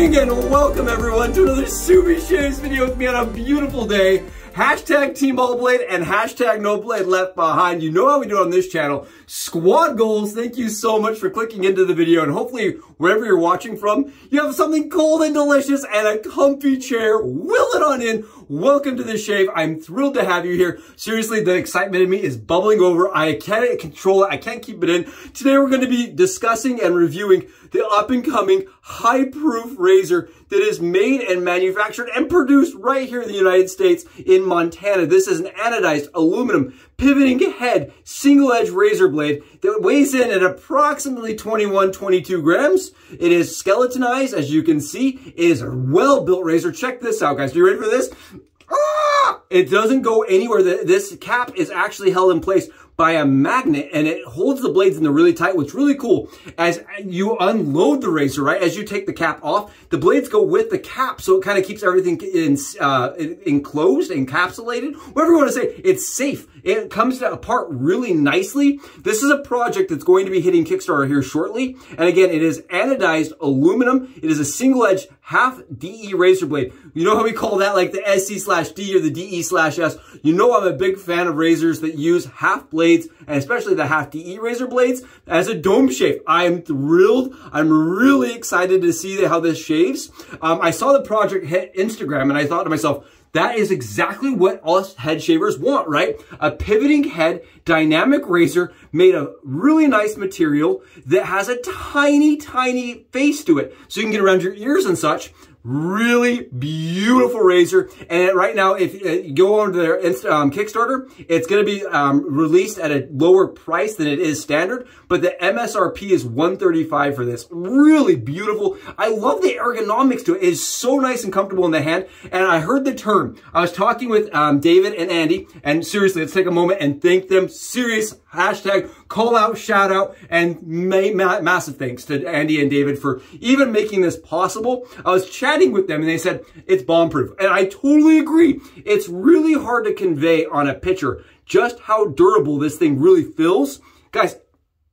And welcome everyone to another Subie Shaves video with me on a beautiful day. Hashtag Team All Blade and hashtag No Blade Left Behind. You know how we do it on this channel. Squad goals. Thank you so much for clicking into the video and hopefully wherever you're watching from, you have something cold and delicious and a comfy chair. Will it on in. Welcome to the shave. I'm thrilled to have you here. Seriously, the excitement in me is bubbling over. I can't control it. I can't keep it in. Today we're going to be discussing and reviewing the up and coming high proof razor that is made and manufactured and produced right here in the United States in Montana. This is an anodized aluminum pivoting head single edge razor blade that weighs in at approximately 21, 22 grams. It is skeletonized as you can see. It is a well built razor. Check this out guys. Are you ready for this? Ah! It doesn't go anywhere. This cap is actually held in place by a magnet and it holds the blades in there really tight. What's really cool, as you unload the razor, right, as you take the cap off, the blades go with the cap. So it kind of keeps everything in, uh, enclosed, encapsulated, whatever you want to say. It's safe. It comes apart really nicely. This is a project that's going to be hitting Kickstarter here shortly. And again, it is anodized aluminum. It is a single edge half DE razor blade. You know how we call that like the SC slash D or the DE slash S? You know I'm a big fan of razors that use half blades and especially the half DE razor blades as a dome shave. I am thrilled. I'm really excited to see how this shaves. Um, I saw the project hit Instagram and I thought to myself, that is exactly what us head shavers want, right? A pivoting head dynamic razor made of really nice material that has a tiny, tiny face to it. So you can get around your ears and such really beautiful razor. And right now, if uh, you go on to their um, Kickstarter, it's going to be um, released at a lower price than it is standard. But the MSRP is 135 for this. Really beautiful. I love the ergonomics to it. It is so nice and comfortable in the hand. And I heard the term. I was talking with um, David and Andy. And seriously, let's take a moment and thank them. Serious hashtag call out, shout out, and ma massive thanks to Andy and David for even making this possible. I was chatting with them and they said it's bomb proof. And I totally agree. It's really hard to convey on a picture just how durable this thing really feels. Guys,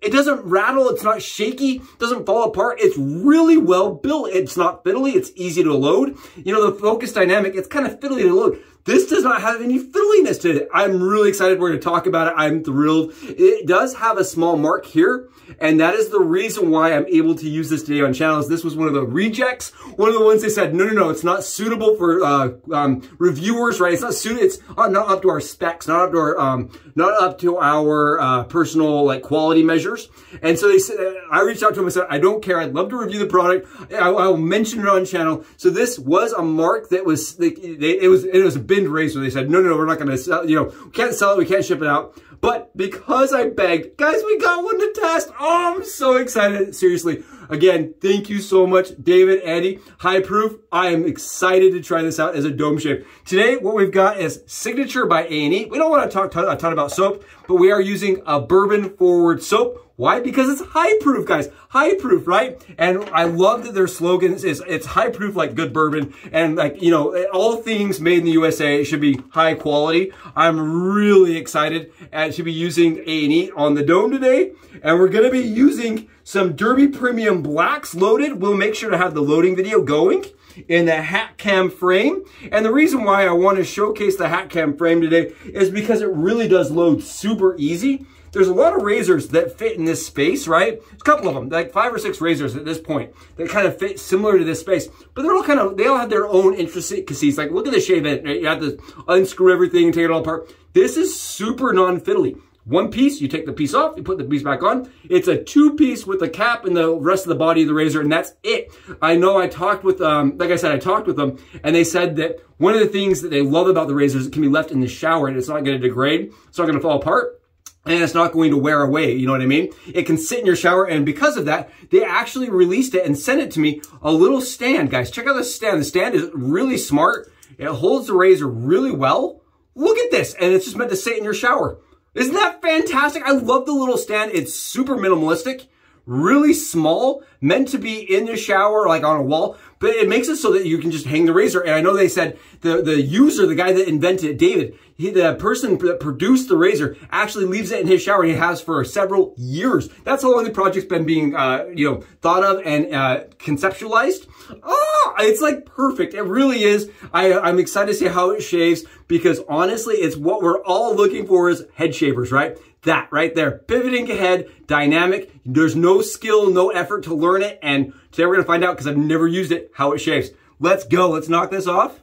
it doesn't rattle. It's not shaky. doesn't fall apart. It's really well built. It's not fiddly. It's easy to load. You know, the Focus Dynamic, it's kind of fiddly to load. This does not have any fiddliness to it. I'm really excited. We're going to talk about it. I'm thrilled. It does have a small mark here, and that is the reason why I'm able to use this today on channels. This was one of the rejects. One of the ones they said, no, no, no, it's not suitable for uh, um, reviewers, right? It's not suited. It's not up to our specs, not up to our, um, not up to our uh, personal like quality measures. And so they said, I reached out to them and said, I don't care. I'd love to review the product. I, will mention it on channel. So this was a mark that was, they, it was, it was a binned razor. They said, no, no, no, we're not going to sell, you know, we can't sell it. We can't ship it out. But because I begged, guys, we got one to test. Oh, I'm so excited. Seriously. Again, thank you so much, David, Andy. High proof. I am excited to try this out as a dome shape. Today, what we've got is Signature by A&E. We don't want to talk a ton about soap, but we are using a bourbon forward soap. Why? Because it's high proof, guys. High proof, right? And I love that their slogan is it's high proof like good bourbon. And like, you know, all things made in the USA should be high quality. I'm really excited and to be using A&E on the dome today. And we're going to be using some Derby Premium Blacks loaded. We'll make sure to have the loading video going in the hat cam frame. And the reason why I want to showcase the hat cam frame today is because it really does load super easy. There's a lot of razors that fit in this space, right? There's a couple of them, like five or six razors at this point that kind of fit similar to this space, but they're all kind of, they all have their own intricacies. Like look at the shave end, right? You have to unscrew everything and take it all apart. This is super non-fiddly. One piece, you take the piece off, you put the piece back on. It's a two piece with the cap and the rest of the body of the razor, and that's it. I know I talked with, um, like I said, I talked with them, and they said that one of the things that they love about the razors, it can be left in the shower and it's not going to degrade, it's not going to fall apart and it's not going to wear away, you know what I mean? It can sit in your shower, and because of that, they actually released it and sent it to me, a little stand. Guys, check out the stand. The stand is really smart. It holds the razor really well. Look at this, and it's just meant to sit in your shower. Isn't that fantastic? I love the little stand. It's super minimalistic, really small, meant to be in the shower, like on a wall, but it makes it so that you can just hang the razor. And I know they said the, the user, the guy that invented it, David, he, the person that produced the razor actually leaves it in his shower and he has for several years. That's how long the project's been being, uh, you know, thought of and, uh, conceptualized. Oh, it's like perfect. It really is. I, I'm excited to see how it shaves because honestly, it's what we're all looking for is head shavers, right? That right there, pivoting ahead, dynamic. There's no skill, no effort to learn it. And today we're to find out because I've never used it, how it shaves. Let's go. Let's knock this off.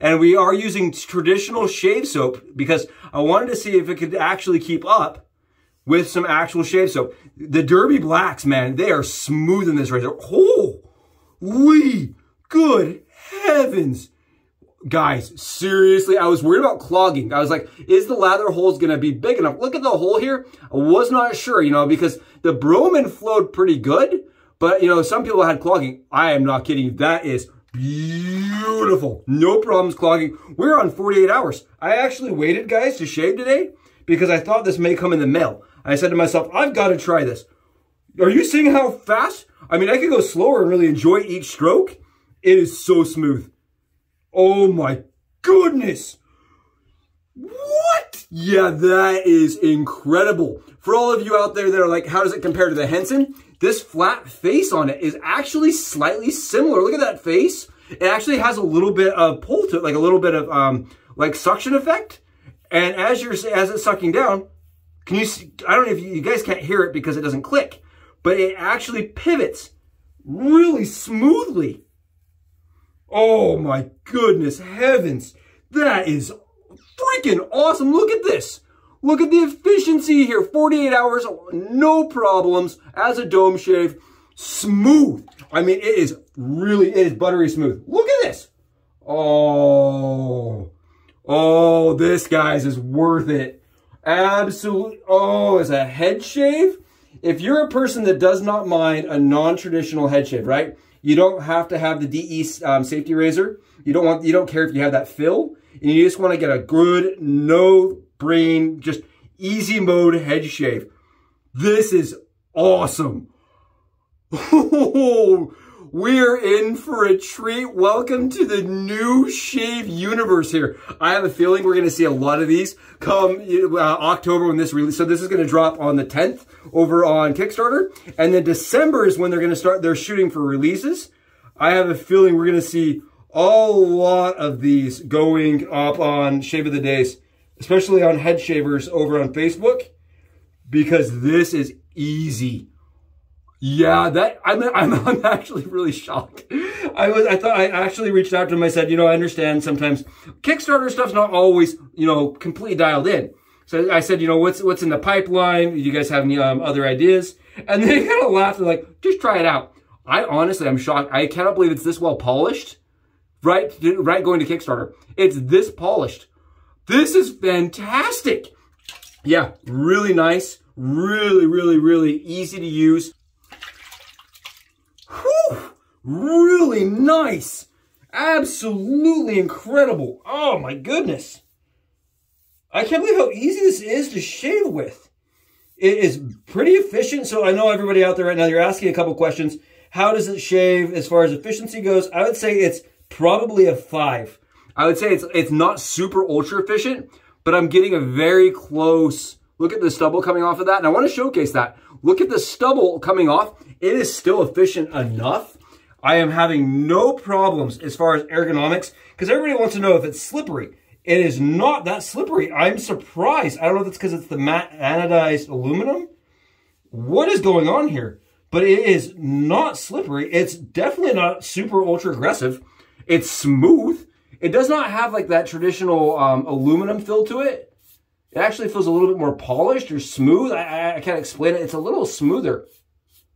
And we are using traditional shave soap because I wanted to see if it could actually keep up with some actual shave soap. The Derby Blacks, man, they are smooth in this razor. Holy good heavens. Guys, seriously, I was worried about clogging. I was like, is the lather holes going to be big enough? Look at the hole here. I was not sure, you know, because the Broman flowed pretty good, but, you know, some people had clogging. I am not kidding. That is beautiful. No problems clogging. We're on 48 hours. I actually waited, guys, to shave today because I thought this may come in the mail. I said to myself, I've got to try this. Are you seeing how fast? I mean, I could go slower and really enjoy each stroke. It is so smooth. Oh my goodness. What? Yeah, that is incredible. For all of you out there that are like, how does it compare to the Henson? This flat face on it is actually slightly similar. Look at that face. It actually has a little bit of pull to it, like a little bit of um, like suction effect. And as you're as it's sucking down, can you see, I don't know if you, you guys can't hear it because it doesn't click, but it actually pivots really smoothly. Oh my goodness heavens. That is freaking awesome. Look at this. Look at the efficiency here. 48 hours, no problems as a dome shave. Smooth. I mean, it is really, it is buttery smooth. Look at this. Oh, oh, this, guys, is worth it. Absolutely. Oh, as a head shave, if you're a person that does not mind a non-traditional head shave, right? You don't have to have the DE um, safety razor. You don't want, you don't care if you have that fill. And you just want to get a good, no brain, just easy mode head shave. This is awesome. We're in for a treat. Welcome to the new shave universe here. I have a feeling we're going to see a lot of these come uh, October when this release. So this is going to drop on the 10th over on Kickstarter. And then December is when they're going to start their shooting for releases. I have a feeling we're going to see a lot of these going up on Shave of the Days, especially on head shavers over on Facebook, because this is easy. Yeah, that I'm, I'm I'm actually really shocked. I was I thought I actually reached out to him. I said, you know, I understand sometimes Kickstarter stuff's not always you know completely dialed in. So I said, you know, what's what's in the pipeline? Do you guys have any um, other ideas? And they kind of laughed and like, just try it out. I honestly, I'm shocked. I cannot believe it's this well polished. Right, right, going to Kickstarter. It's this polished. This is fantastic. Yeah, really nice. Really, really, really easy to use. Whew, really nice. Absolutely incredible. Oh my goodness. I can't believe how easy this is to shave with. It is pretty efficient. So I know everybody out there right now, you're asking a couple questions. How does it shave as far as efficiency goes? I would say it's probably a five. I would say it's it's not super ultra efficient, but I'm getting a very close look at the stubble coming off of that. And I want to showcase that. Look at the stubble coming off. It is still efficient enough. I am having no problems as far as ergonomics because everybody wants to know if it's slippery. It is not that slippery. I'm surprised. I don't know if it's because it's the matte anodized aluminum. What is going on here? But it is not slippery. It's definitely not super ultra aggressive. It's smooth. It does not have like that traditional um, aluminum feel to it. It actually feels a little bit more polished or smooth. I, I can't explain it. It's a little smoother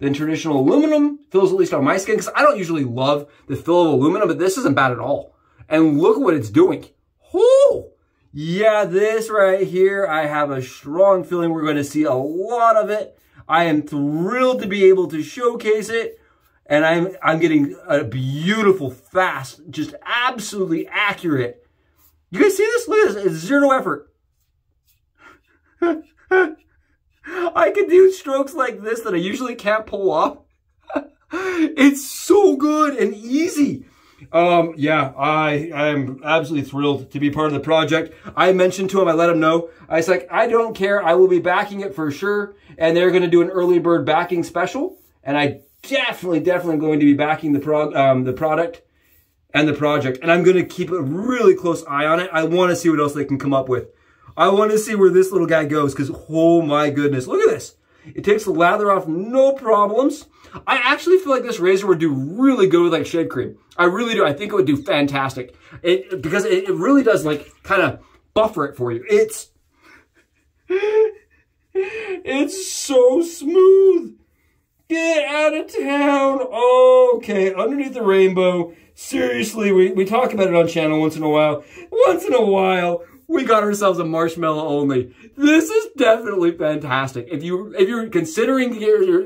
than traditional aluminum. Feels at least on my skin because I don't usually love the feel of aluminum, but this isn't bad at all. And look what it's doing. Oh, yeah, this right here, I have a strong feeling we're going to see a lot of it. I am thrilled to be able to showcase it. And I'm, I'm getting a beautiful, fast, just absolutely accurate. You guys see this? Look at this. It's zero effort. I can do strokes like this that I usually can't pull off. it's so good and easy. Um, yeah, I, I am absolutely thrilled to be part of the project. I mentioned to him, I let him know. I was like, I don't care. I will be backing it for sure. And they're going to do an early bird backing special. And I definitely, definitely going to be backing the prog, um, the product and the project. And I'm going to keep a really close eye on it. I want to see what else they can come up with. I want to see where this little guy goes because, oh my goodness, look at this. It takes the lather off no problems. I actually feel like this razor would do really good with like shave cream. I really do. I think it would do fantastic. It because it, it really does like kind of buffer it for you. It's it's so of town. Okay, underneath the rainbow. Seriously, we, we talk about it on channel once in a while. Once in a while, we got ourselves a marshmallow only. This is definitely fantastic. If you if you're considering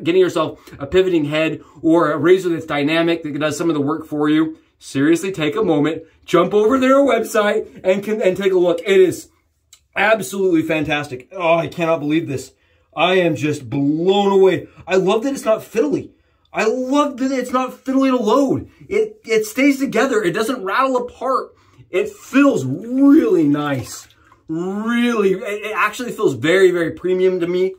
getting yourself a pivoting head or a razor that's dynamic that does some of the work for you, seriously take a moment, jump over their website and can and take a look. It is absolutely fantastic. Oh, I cannot believe this. I am just blown away. I love that it's not fiddly. I love that it's not fiddly to load. It it stays together. It doesn't rattle apart. It feels really nice. Really, it actually feels very, very premium to me.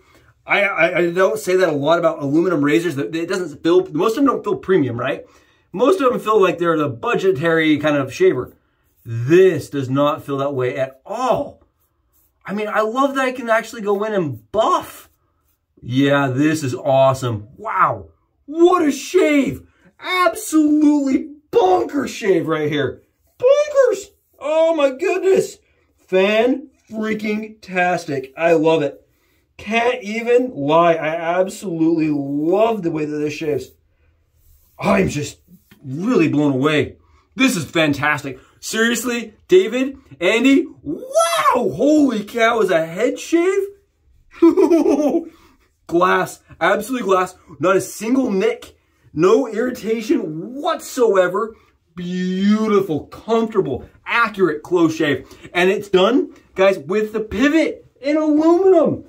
I, I, I don't say that a lot about aluminum razors. That It doesn't feel, most of them don't feel premium, right? Most of them feel like they're the budgetary kind of shaver. This does not feel that way at all. I mean, I love that I can actually go in and buff. Yeah, this is awesome. Wow. What a shave. Absolutely bonker shave right here. Bonkers. Oh my goodness. Fan freaking tastic. I love it. Can't even lie. I absolutely love the way that this shaves. I'm just really blown away. This is fantastic. Seriously, David, Andy, wow, holy cow, is a head shave? glass, absolutely glass, not a single nick, no irritation whatsoever. Beautiful, comfortable, accurate close shave. And it's done, guys, with the pivot in aluminum.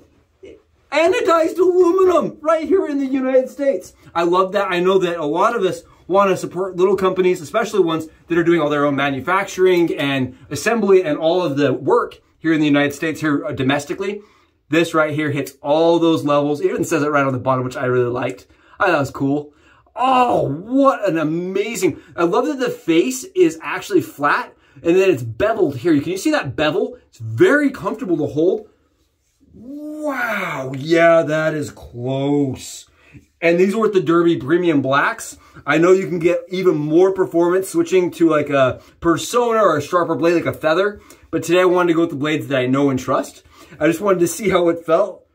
Anodized aluminum right here in the United States. I love that. I know that a lot of us want to support little companies, especially ones that are doing all their own manufacturing and assembly and all of the work here in the United States, here uh, domestically. This right here hits all those levels. It even says it right on the bottom, which I really liked. I thought it was cool. Oh, what an amazing. I love that the face is actually flat and then it's beveled here. Can you see that bevel? It's very comfortable to hold. Wow. Yeah, that is close. And these were the Derby Premium Blacks. I know you can get even more performance switching to like a Persona or a sharper blade like a Feather. But today I wanted to go with the blades that I know and trust. I just wanted to see how it felt.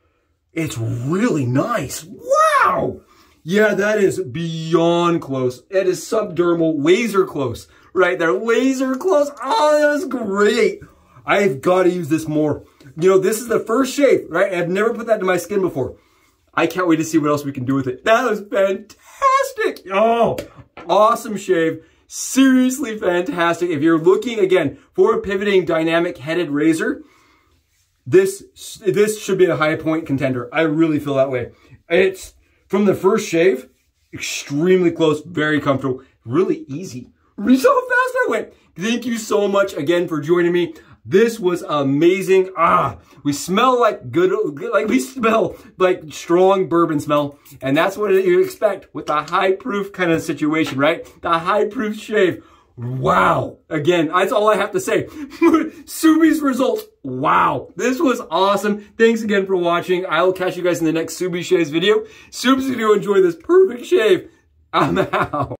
It's really nice. Wow. Yeah, that is beyond close. It is subdermal, laser close, right there. Laser close. Oh, that was great. I've got to use this more. You know, this is the first shave, right? I've never put that to my skin before. I can't wait to see what else we can do with it. That was fantastic. Oh, awesome shave. Seriously fantastic. If you're looking, again, for a pivoting dynamic headed razor, this, this should be a high point contender. I really feel that way. It's from the first shave, extremely close, very comfortable, really easy. Really so fast I went. Thank you so much again for joining me. This was amazing. Ah, we smell like good, like we smell like strong bourbon smell. And that's what you expect with a high proof kind of situation, right? The high proof shave. Wow. Again, that's all I have to say. Subie's results. Wow. This was awesome. Thanks again for watching. I will catch you guys in the next Subie Shaves video. Subie's going to enjoy this perfect shave. I'm out.